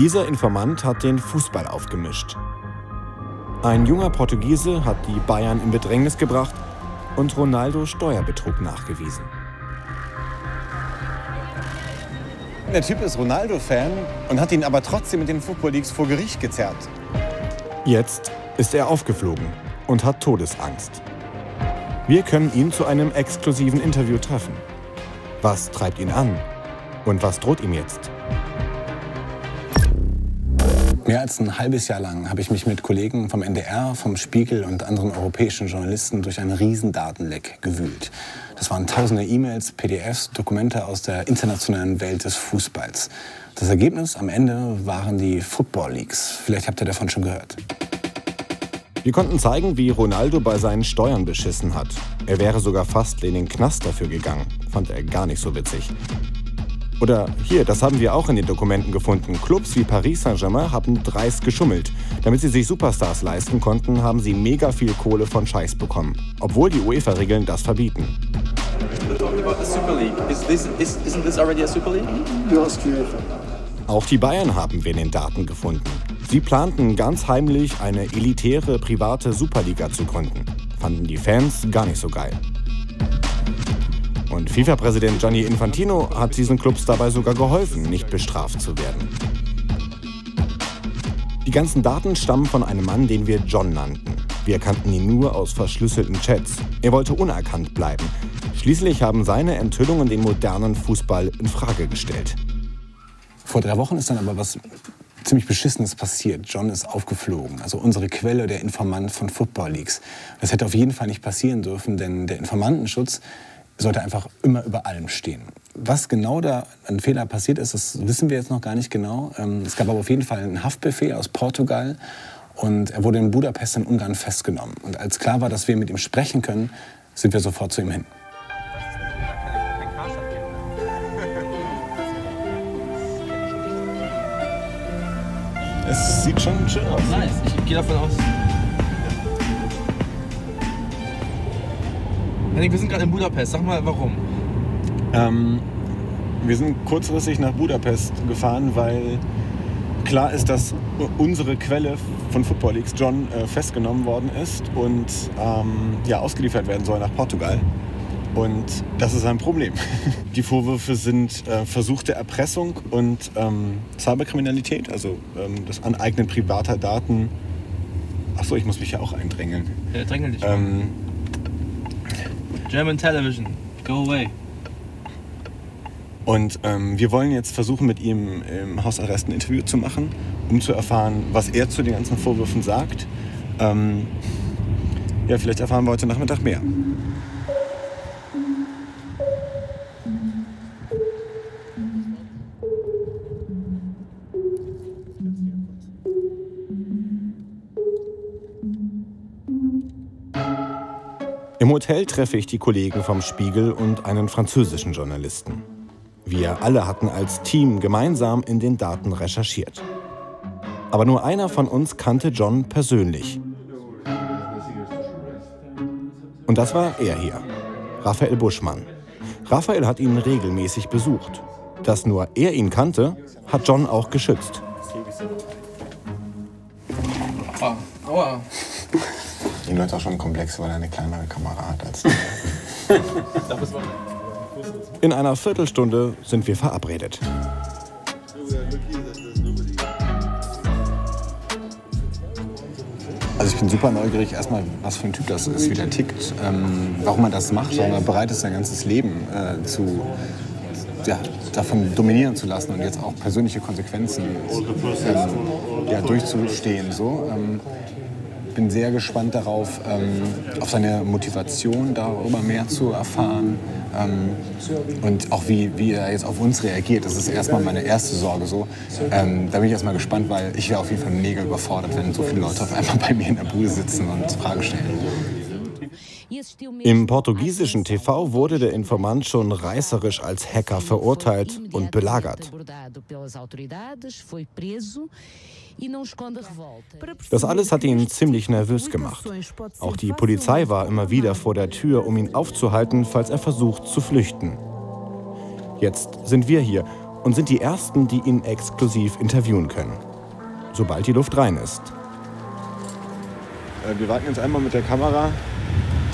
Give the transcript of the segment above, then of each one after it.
Dieser Informant hat den Fußball aufgemischt. Ein junger Portugiese hat die Bayern in Bedrängnis gebracht und Ronaldo Steuerbetrug nachgewiesen. Der Typ ist Ronaldo-Fan und hat ihn aber trotzdem mit den Football Leagues vor Gericht gezerrt. Jetzt ist er aufgeflogen und hat Todesangst. Wir können ihn zu einem exklusiven Interview treffen. Was treibt ihn an? Und was droht ihm jetzt? Mehr als ein halbes Jahr lang habe ich mich mit Kollegen vom NDR, vom Spiegel und anderen europäischen Journalisten durch einen Riesendatenleck gewühlt. Das waren tausende E-Mails, PDFs, Dokumente aus der internationalen Welt des Fußballs. Das Ergebnis am Ende waren die Football Leagues. Vielleicht habt ihr davon schon gehört. Wir konnten zeigen, wie Ronaldo bei seinen Steuern beschissen hat. Er wäre sogar fast in den Knast dafür gegangen. Fand er gar nicht so witzig. Oder hier, das haben wir auch in den Dokumenten gefunden. Clubs wie Paris Saint-Germain haben dreist geschummelt. Damit sie sich Superstars leisten konnten, haben sie mega viel Kohle von Scheiß bekommen. Obwohl die UEFA-Regeln das verbieten. Auch die Bayern haben wir in den Daten gefunden. Sie planten ganz heimlich eine elitäre private Superliga zu gründen. Fanden die Fans gar nicht so geil. Und FIFA-Präsident Gianni Infantino hat diesen Clubs dabei sogar geholfen, nicht bestraft zu werden. Die ganzen Daten stammen von einem Mann, den wir John nannten. Wir kannten ihn nur aus verschlüsselten Chats. Er wollte unerkannt bleiben. Schließlich haben seine Enthüllungen den modernen Fußball in Frage gestellt. Vor drei Wochen ist dann aber was ziemlich Beschissenes passiert. John ist aufgeflogen, also unsere Quelle, der Informant von Football Leagues. Das hätte auf jeden Fall nicht passieren dürfen, denn der Informantenschutz sollte einfach immer über allem stehen. Was genau da an Fehler passiert ist, das wissen wir jetzt noch gar nicht genau. Ähm, es gab aber auf jeden Fall einen Haftbefehl aus Portugal und er wurde in Budapest in Ungarn festgenommen. Und als klar war, dass wir mit ihm sprechen können, sind wir sofort zu ihm hin. Es sieht schon schön aus. Nice, ich gehe davon aus. Henning, wir sind gerade in Budapest. Sag mal, warum? Ähm, wir sind kurzfristig nach Budapest gefahren, weil klar ist, dass unsere Quelle von Football Leagues, John, äh, festgenommen worden ist und ähm, ja, ausgeliefert werden soll nach Portugal. Und das ist ein Problem. Die Vorwürfe sind äh, versuchte Erpressung und ähm, Cyberkriminalität, also ähm, das Aneignen privater Daten. Achso, ich muss mich ja auch eindrängeln. Ja, drängel dich. Ähm, German Television, go away. Und ähm, wir wollen jetzt versuchen, mit ihm im Hausarrest ein Interview zu machen, um zu erfahren, was er zu den ganzen Vorwürfen sagt. Ähm, ja, vielleicht erfahren wir heute Nachmittag mehr. Hotel treffe ich die Kollegen vom Spiegel und einen französischen Journalisten. Wir alle hatten als Team gemeinsam in den Daten recherchiert. Aber nur einer von uns kannte John persönlich. Und das war er hier, Raphael Buschmann. Raphael hat ihn regelmäßig besucht. Dass nur er ihn kannte, hat John auch geschützt. Ah, aua. Die Leute auch schon komplex, weil er eine kleinere Kamera hat als In einer Viertelstunde sind wir verabredet. Also ich bin super neugierig, erstmal, was für ein Typ das ist, wie der tickt, ähm, warum er das macht, warum er bereit ist, sein ganzes Leben äh, zu, ja, davon dominieren zu lassen und jetzt auch persönliche Konsequenzen ähm, ja, durchzustehen. So. Ähm, bin sehr gespannt darauf, ähm, auf seine Motivation darüber mehr zu erfahren ähm, und auch wie, wie er jetzt auf uns reagiert. Das ist erstmal meine erste Sorge so. Ähm, da bin ich erstmal gespannt, weil ich wäre auf jeden Fall mega überfordert, wenn so viele Leute auf einmal bei mir in der Bude sitzen und Fragen stellen. Im portugiesischen TV wurde der Informant schon reißerisch als Hacker verurteilt und belagert. Das alles hat ihn ziemlich nervös gemacht. Auch die Polizei war immer wieder vor der Tür, um ihn aufzuhalten, falls er versucht zu flüchten. Jetzt sind wir hier und sind die ersten, die ihn exklusiv interviewen können. Sobald die Luft rein ist. Äh, wir warten jetzt einmal mit der Kamera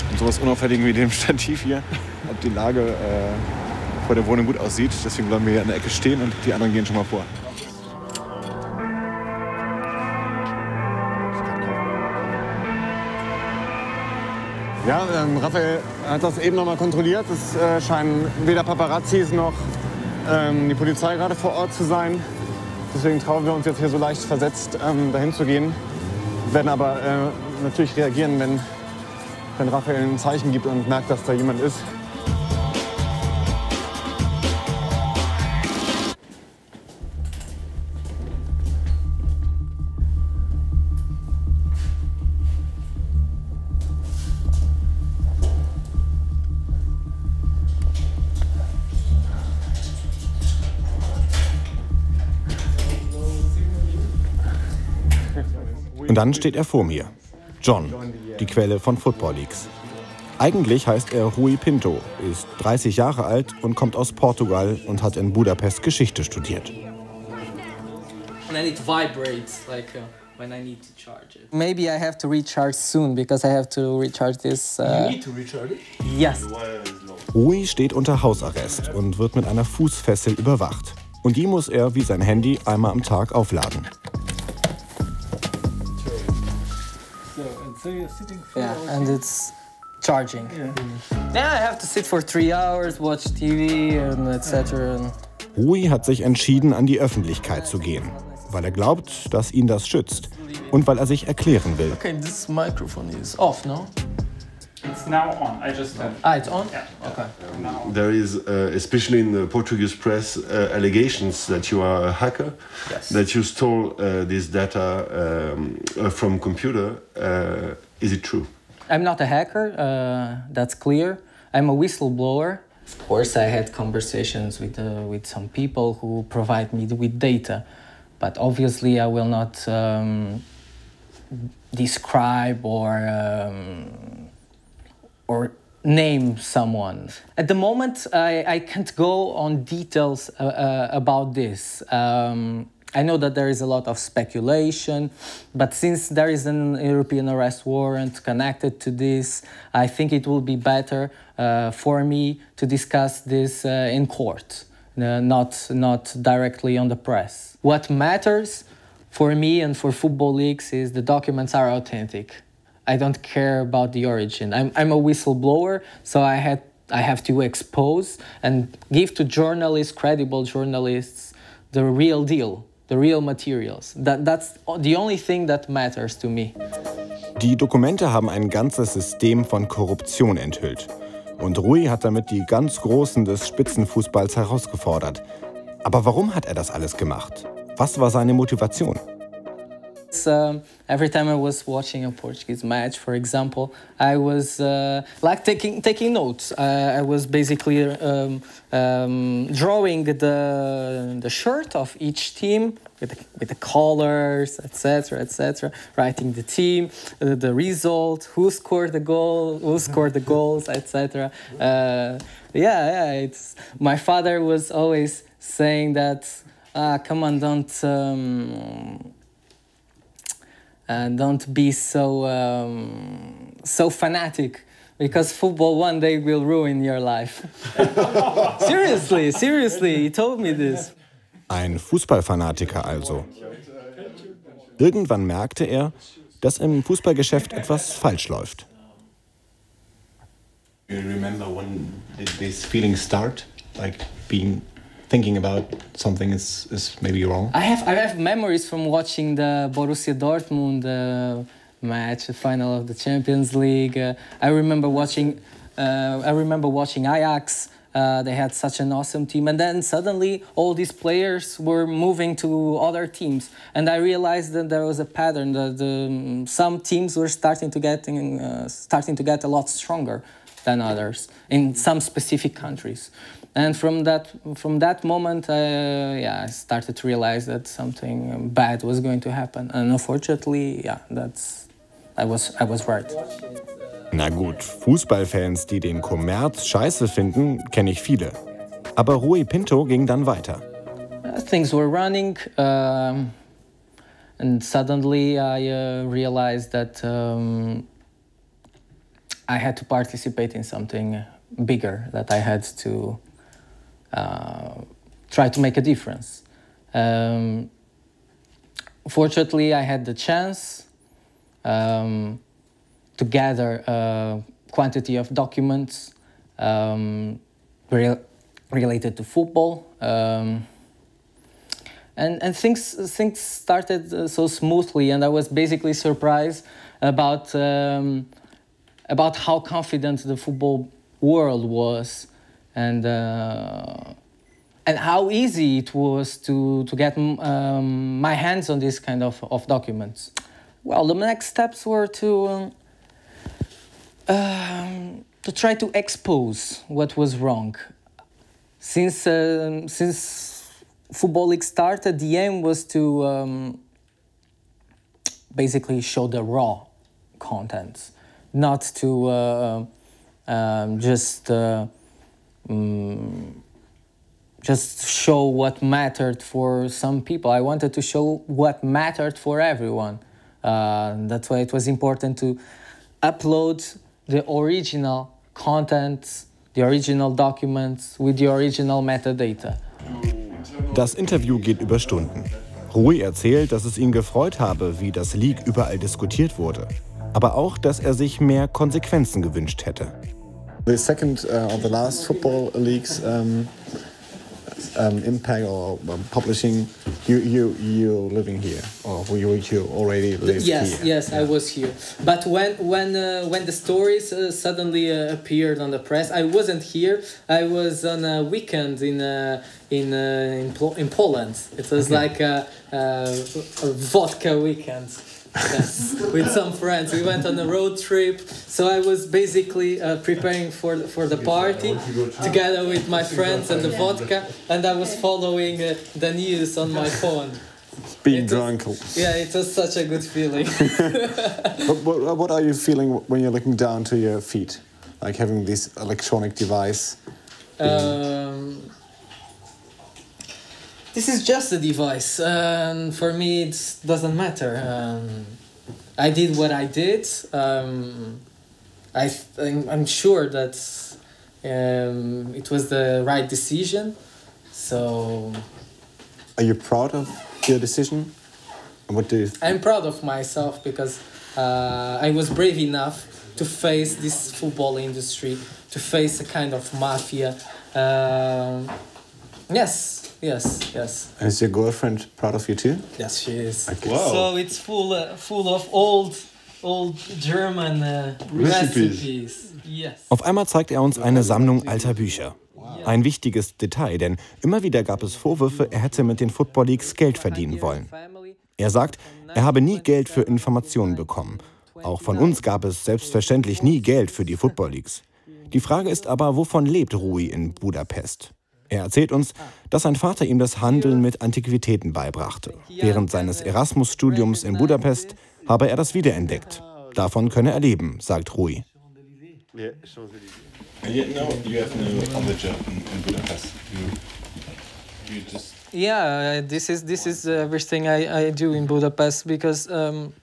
und sowas Unauffälligen wie dem Stativ hier, ob die Lage äh, vor der Wohnung gut aussieht. Deswegen bleiben wir hier an der Ecke stehen und die anderen gehen schon mal vor. Ja, ähm, Raphael hat das eben noch mal kontrolliert. Es äh, scheinen weder Paparazzis noch ähm, die Polizei gerade vor Ort zu sein. Deswegen trauen wir uns jetzt hier so leicht versetzt ähm, dahin zu gehen. Werden aber äh, natürlich reagieren, wenn, wenn Raphael ein Zeichen gibt und merkt, dass da jemand ist. Dann steht er vor mir. John, die Quelle von Football Leagues. Eigentlich heißt er Rui Pinto, ist 30 Jahre alt und kommt aus Portugal und hat in Budapest Geschichte studiert. uh, when I need to charge it. Maybe I have to recharge soon because I have to recharge this. Uh, to recharge it? yes. Rui steht unter Hausarrest und wird mit einer Fußfessel überwacht. Und die muss er wie sein Handy einmal am Tag aufladen. Yeah, and it's charging. Yeah. I have to sit for three hours, watch TV, and etc. And Rui hat sich entschieden, an die Öffentlichkeit zu gehen, weil er glaubt, dass ihn das schützt und weil er sich erklären will. okay, this microphone is off, no? It's now on. I just turned. Ah, it's on. Yeah. Okay. Now. There is, uh, especially in the Portuguese press, uh, allegations that you are a hacker, Yes. that you stole uh, this data um, uh, from computer. Uh, is it true? I'm not a hacker, uh, that's clear. I'm a whistleblower. Of course, I had conversations with, uh, with some people who provide me with data, but obviously, I will not um, describe or, um, or name someone. At the moment, I, I can't go on details uh, uh, about this. Um, I know that there is a lot of speculation, but since there is an European arrest warrant connected to this, I think it will be better uh, for me to discuss this uh, in court, uh, not, not directly on the press. What matters for me and for football leagues is the documents are authentic. I don't care about the origin. I'm, I'm a whistleblower, so I had I have to expose and give to journalists, credible journalists, the real deal, the real materials. That, that's the only thing that matters to me. Die Dokumente haben ein ganzes System von Korruption enthüllt. Und Rui hat damit die ganz Großen des Spitzenfußballs herausgefordert. Aber warum hat er das alles gemacht? Was war seine Motivation? It's, um, every time I was watching a Portuguese match, for example, I was uh, like taking taking notes. Uh, I was basically um, um, drawing the the shirt of each team with the, with the colors, etc., etc. Writing the team, uh, the result, who scored the goal, who scored the goals, etc. Uh, yeah, yeah. It's my father was always saying that. Ah, come on, don't. Um, and don't be so um, so fanatic because football one day will ruin your life seriously seriously he told me this Ein Fußballfanatiker also. Irgendwann merkte er, dass im Fußballgeschäft etwas falsch läuft. You remember when did this feeling start? Like being thinking about something is, is maybe wrong? i have i have memories from watching the borussia dortmund uh, match the final of the champions league. Uh, i remember watching uh, i remember watching ajax. Uh, they had such an awesome team. And then suddenly all these players were moving to other teams. And i realized that there was a pattern that um, some teams were starting to get in, uh, starting to get a lot stronger than others in some specific countries and from that from that moment uh, yeah i started to realize that something bad was going to happen and unfortunately yeah that's i was i was right Na gut, Fußballfans, die den Kommerz scheiße finden, kenne ich viele. Aber Rui Pinto ging dann weiter. things were running, um, and suddenly I uh, realized that um, I had to participate in something bigger, that I had to uh, try to make a difference. Um, fortunately, I had the chance um, to gather a quantity of documents um, re- related to football. Um, and, and things, things started uh, so smoothly, and I was basically surprised about, um, about how confident the football world was and, uh, and how easy it was to, to get um, my hands on this kind of, of documents. Well, the next steps were to, um, um, to try to expose what was wrong. Since, um since Football League started, the aim was to um, basically show the raw contents, not to uh, um, just uh, mm, just show what mattered for some people. I wanted to show what mattered for everyone. Uh, that's why it was important to upload the original content, the original documents with the original metadata. Das Interview geht über Stunden. Rui erzählt, dass es ihn gefreut habe, wie das League überall diskutiert wurde. Aber auch, dass er sich mehr Konsequenzen gewünscht hätte. The second uh, or the last football leagues um, um, impact or um, publishing, you you you living here or you you already live yes, here? yes, yes, I was here. But when when uh, when the stories uh, suddenly uh, appeared on the press, I wasn't here. I was on a weekend in uh, in uh, in, Pol- in Poland. It was like a, a, a vodka weekend. Yes, with some friends, we went on a road trip. So I was basically uh, preparing for for the party together with my friends and the vodka, and I was following uh, the news on my phone. Being It drunk. Yeah, it was such a good feeling. What, what, what are you feeling when you're looking down to your feet, like having this electronic device? Um, this is just a device, and for me, it doesn't matter. Um, I did what I did. Um, I th- I'm, I'm sure that um, it was the right decision. So Are you proud of your decision? What do you? I'm proud of myself because uh, I was brave enough to face this football industry, to face a kind of mafia. Um, yes, yes, yes. Is your girlfriend proud of you too? Yes, she is. Okay. Wow. So it's full, uh, full of old, old German uh, Recipes. recipes. Yes. Auf einmal zeigt er uns eine Sammlung alter Bücher. Ein wichtiges Detail, denn immer wieder gab es Vorwürfe, er hätte mit den Football Leagues Geld verdienen wollen. Er sagt, er habe nie Geld für Informationen bekommen. Auch von uns gab es selbstverständlich nie Geld für die Football Leagues. Die Frage ist aber, wovon lebt Rui in Budapest? Er erzählt uns, dass sein Vater ihm das Handeln mit Antiquitäten beibrachte. Während seines Erasmus-Studiums in Budapest habe er das wiederentdeckt. Davon könne er leben, sagt Rui. Yeah, Champs-Élysées. And yet now you have no other job in, in Budapest. You, you just Yeah, uh, this is this is everything I, I do in Budapest because um,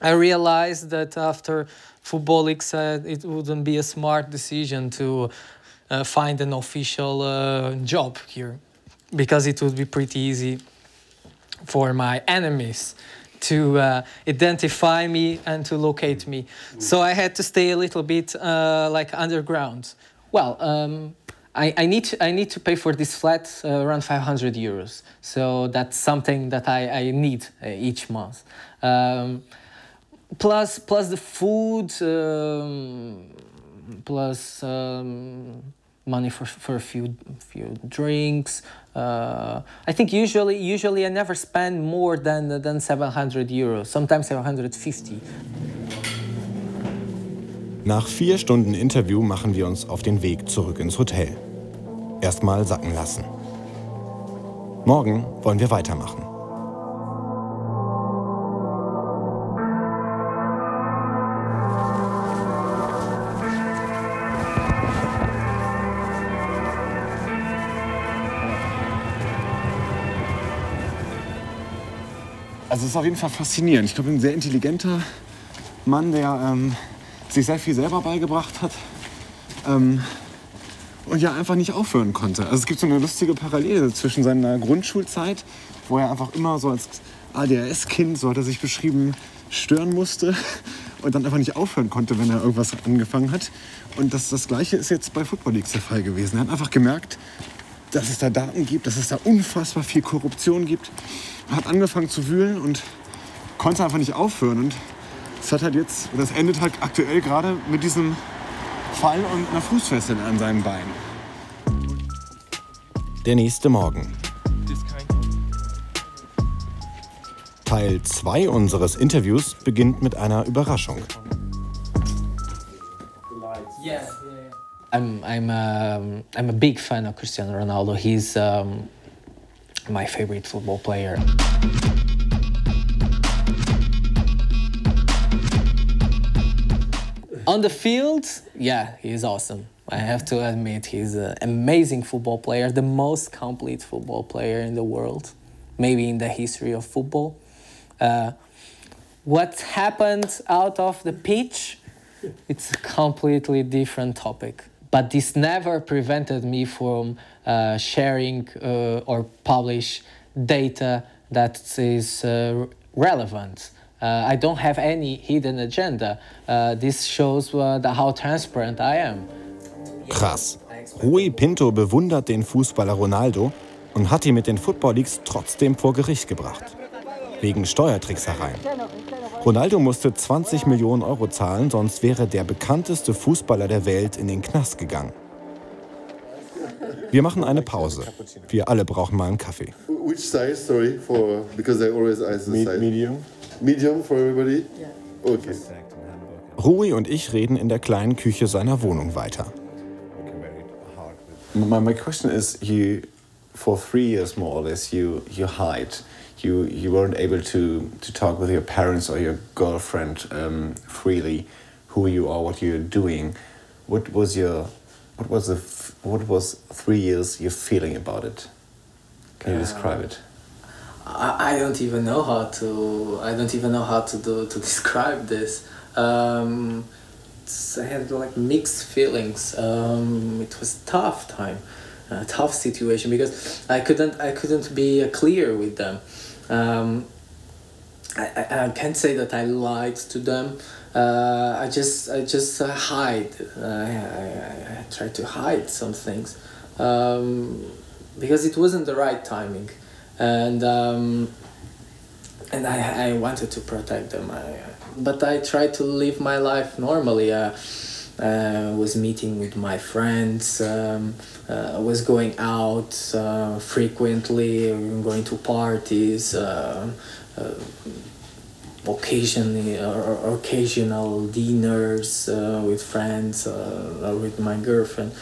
I realized that after Football said it wouldn't be a smart decision to uh, find an official uh, job here because it would be pretty easy for my enemies to uh, identify me and to locate me. So I had to stay a little bit uh, like underground. Well, um, I, I need to, I need to pay for this flat uh, around 500 euros. So that's something that I, I need uh, each month. Um, plus plus the food, um, plus um, money for, for a few few drinks. Uh, I think usually usually I never spend more than than 700 euros. Sometimes 750. Nach vier Stunden Interview machen wir uns auf den Weg zurück ins Hotel. Erstmal sacken lassen. Morgen wollen wir weitermachen. Also es ist auf jeden Fall faszinierend. Ich glaube, ein sehr intelligenter Mann, der ähm, sich sehr viel selber beigebracht hat ähm, und ja einfach nicht aufhören konnte. Also es gibt so eine lustige Parallele zwischen seiner Grundschulzeit, wo er einfach immer so als ADHS-Kind, so hat er sich beschrieben, stören musste und dann einfach nicht aufhören konnte, wenn er irgendwas angefangen hat. Und das, das Gleiche ist jetzt bei Football Leagues der Fall gewesen. Er hat einfach gemerkt, dass es da Daten gibt, dass es da unfassbar viel Korruption gibt. Er hat angefangen zu wühlen und konnte einfach nicht aufhören. Und es hat halt jetzt, das endet halt aktuell gerade mit diesem Fall und einer Fußfessel an seinem Bein. Der nächste Morgen. Teil 2 unseres Interviews beginnt mit einer Überraschung. I'm I'm um, I'm a big fan of Cristiano Ronaldo. He's um, my favorite football player. On the field, yeah, he's awesome. I have to admit, he's an amazing football player, the most complete football player in the world, maybe in the history of football. Uh, what happened out of the pitch, it's a completely different topic. But this never prevented me from uh, sharing uh, or publish data that is uh, relevant. Uh, I don't have any hidden agenda. Uh, this shows uh, the, how transparent I am. Krass. Rui Pinto bewundert den Fußballer Ronaldo und hat ihn mit den Football Leagues trotzdem vor Gericht gebracht. Wegen Steuertricksereien. Ronaldo musste 20 Millionen Euro zahlen, sonst wäre der bekannteste Fußballer der Welt in den Knast gegangen. Wir machen eine Pause. Wir alle brauchen mal einen Kaffee. Which size? Sorry, for because I always ask the size. Medium. Medium for everybody. Okay. Rui und ich reden in der kleinen Küche seiner Wohnung weiter. My, my question is you for three years more or less you you hide you you weren't able to to talk with your parents or your girlfriend um, freely who you are what you're doing what was your what was the what was three years your feeling about it can you describe it I, I don't even know how to I don't even know how to do to describe this. Um, I had like mixed feelings. Um, it was tough time, a tough situation because I couldn't I couldn't be uh, clear with them. Um, I, I, can't say that I lied to them. Uh, I just I just uh, hide. Uh, I, I, I try to hide some things um, because it wasn't the right timing, and um, and I, I wanted to protect them. I, but I tried to live my life normally. Uh, was meeting with my friends. Um, uh, was going out uh, frequently. Going to parties. Uh, uh, occasionally or, occasional dinners uh, with friends or with my girlfriend.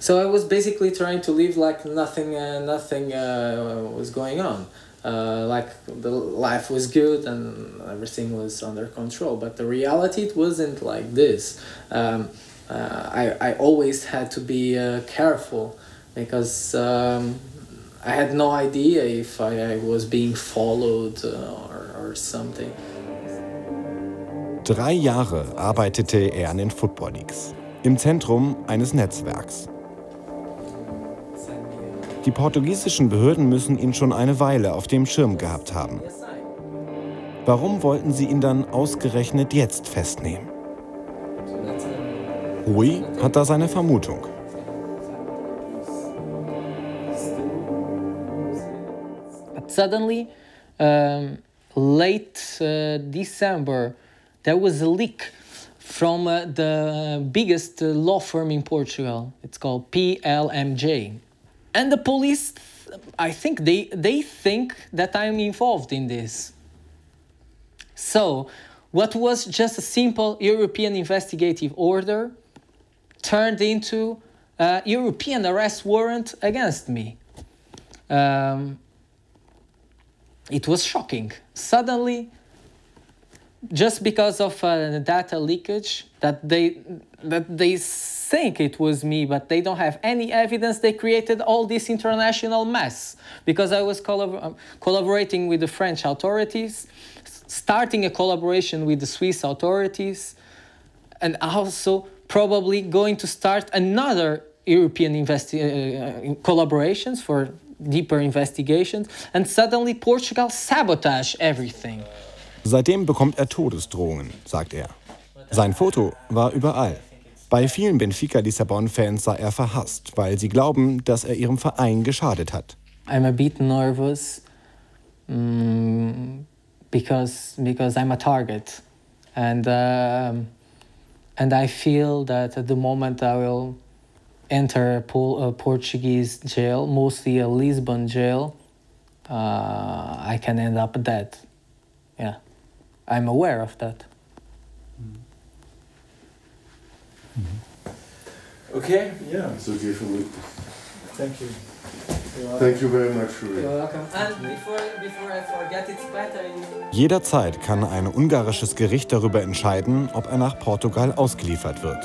So I was basically trying to live like nothing, nothing was going on. Uh, like the life was good and everything was under control, but the reality it wasn't like this. Um, uh, I I always had to be uh, careful because um, I had no idea if I, I was being followed uh, or, or something. Drei Jahre arbeitete er an den Football Leagues. Im Zentrum eines Netzwerks. Die portugiesischen Behörden müssen ihn schon eine Weile auf dem Schirm gehabt haben. Warum wollten sie ihn dann ausgerechnet jetzt festnehmen? Rui hat da seine Vermutung. Suddenly, um, late uh, December, there was a leak from uh, the biggest uh, law firm in Portugal. It's called PLMJ. And the police, I think they, they think that I'm involved in this. So, what was just a simple European investigative order turned into a European arrest warrant against me. Um, it was shocking. Suddenly, just because of uh, data leakage that they that they think it was me, but they don't have any evidence. They created all this international mess because I was um, collaborating with the French authorities, starting a collaboration with the Swiss authorities, and also probably going to start another European investi- uh, collaborations for deeper investigations. And suddenly Portugal sabotage everything. Seitdem bekommt er Todesdrohungen, sagt er. Sein Foto war überall. Bei vielen Benfica Lissabon-Fans sei er verhasst, weil sie glauben, dass er ihrem Verein geschadet hat. I'm a bit nervous mm, because because I'm a target, and um, and I feel that at the moment I will enter a, a Portuguese jail, mostly a Lisbon jail, uh, I can end up dead. Yeah, I'm aware of that. Okay. Yeah, it's okay for me. Thank you. Thank you very much, Rui. welcome. And before before I forget, it's better in Jederzeit kann ein ungarisches Gericht darüber entscheiden, ob er nach Portugal ausgeliefert wird.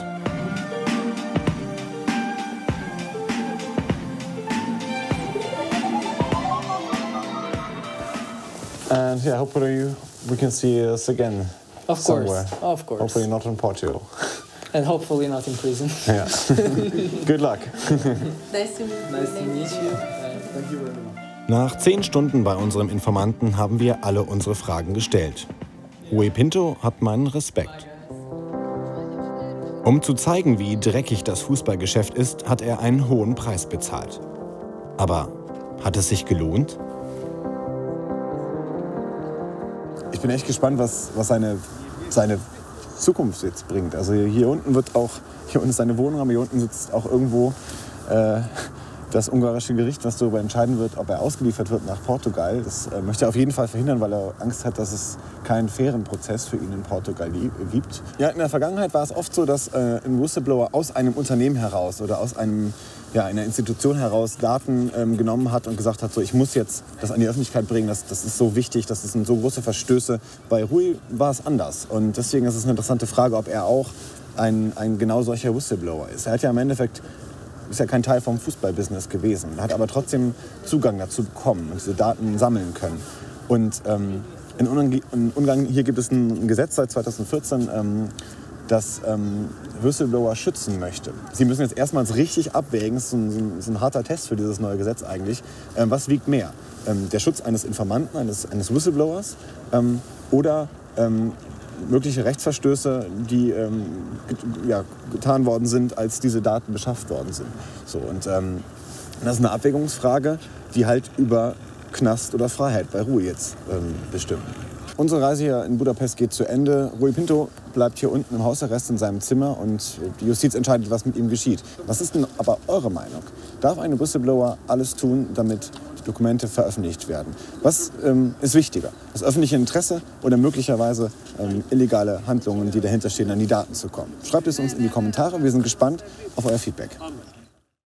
And yeah, hopefully we can see us again Of somewhere. course, of course, Hopefully not in Portugal. And hopefully not in prison. Yeah. Good luck. Nice to meet you. nice to meet you. Thank you very much. Nach zehn Stunden bei unserem Informanten haben wir alle unsere Fragen gestellt. Rui Pinto hat meinen Respekt. Um zu zeigen, wie dreckig das Fußballgeschäft ist, hat er einen hohen Preis bezahlt. Aber hat es sich gelohnt? Ich bin echt gespannt, was, was seine, seine Zukunft jetzt bringt. Also hier unten wird auch, hier unten ist seine Wohnung, aber hier unten sitzt auch irgendwo äh, das ungarische Gericht, was darüber entscheiden wird, ob er ausgeliefert wird nach Portugal. Das äh, möchte er auf jeden Fall verhindern, weil er Angst hat, dass es keinen fairen Prozess für ihn in Portugal gibt. Ja, in der Vergangenheit war es oft so, dass äh, ein Whistleblower aus einem Unternehmen heraus oder aus einem, ja, einer Institution heraus Daten ähm, genommen hat und gesagt hat, so, ich muss jetzt das an die Öffentlichkeit bringen, das, das ist so wichtig, das sind so große Verstöße. Bei Rui war es anders und deswegen ist es eine interessante Frage, ob er auch ein, ein genau solcher Whistleblower ist. Er hat ja im Endeffekt ist ja kein Teil vom Fußballbusiness gewesen, hat aber trotzdem Zugang dazu bekommen und diese Daten sammeln können. Und ähm, in, Ungarn, hier gibt es ein Gesetz seit 2014, ähm, das ähm, Whistleblower schützen möchte. Sie müssen jetzt erstmals richtig abwägen, das ist ein, so ein, harter Test für dieses neue Gesetz eigentlich, ähm, was wiegt mehr? Ähm, der Schutz eines Informanten, eines, eines Whistleblowers ähm, oder ähm, mögliche Rechtsverstöße, die ähm, ja, getan worden sind, als diese Daten beschafft worden sind. So, und ähm, das ist eine Abwägungsfrage, die halt über Knast oder Freiheit bei Rui jetzt bestimmt. Unsere Reise hier in Budapest geht zu Ende. Rui Pinto bleibt hier unten im Hausarrest in seinem Zimmer und die Justiz entscheidet, was mit ihm geschieht. Was ist denn aber eure Meinung? Darf ein Whistleblower alles tun, damit die Dokumente veröffentlicht werden? Was ähm, ist wichtiger? Das öffentliche Interesse oder möglicherweise ähm, illegale Handlungen, die dahinter stehen, an die Daten zu kommen? Schreibt es uns in die Kommentare. Wir sind gespannt auf euer Feedback.